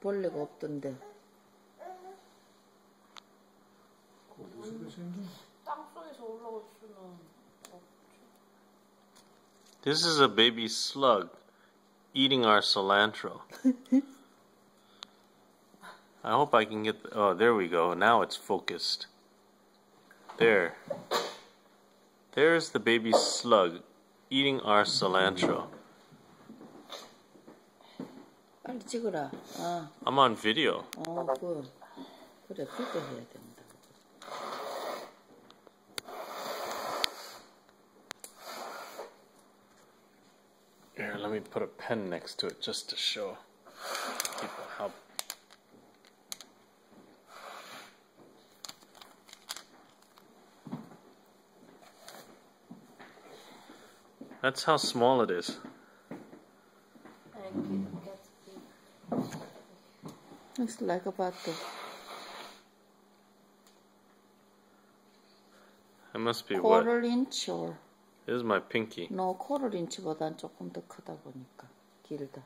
벌레가 없던데. 그거 어떻게 생긴? 땅 속에서 올라올 수는 없죠. This is a baby slug eating our cilantro. I hope I can get. The, oh, there we go. Now it's focused. There. There's the baby slug eating our cilantro. 빨리 찍어라. 아, I'm on video. 어, 그, 그래, 그거 해야 된다. Here, let me put a pen next to it just to show people how. That's how small it is. And it gets big. It's like a bottle. It must be what? quarter inch or This is my pinky. no quarter inch보단 조금 더 크다 보니까 길다.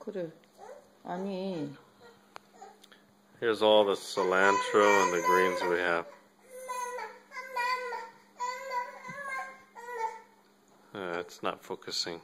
그래. 아니, Here's all the cilantro and the greens we have. Uh, it's not focusing.